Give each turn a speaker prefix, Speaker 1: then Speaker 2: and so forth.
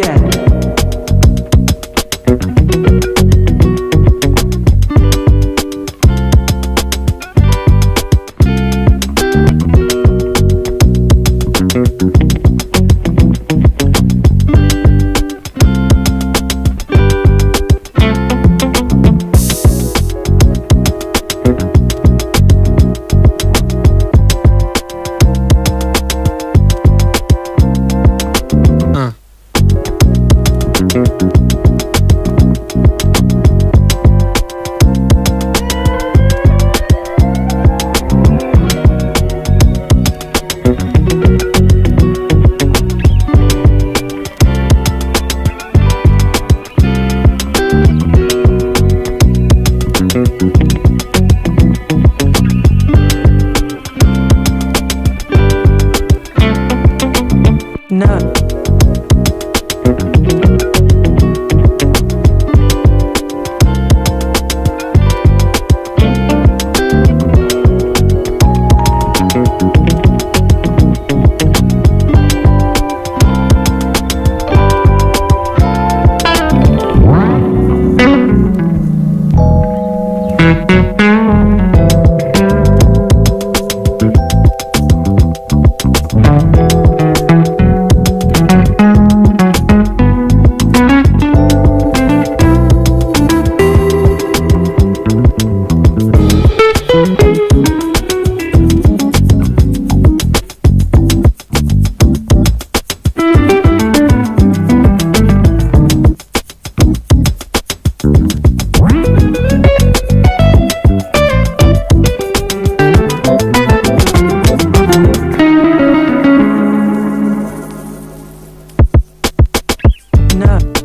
Speaker 1: again. No. No.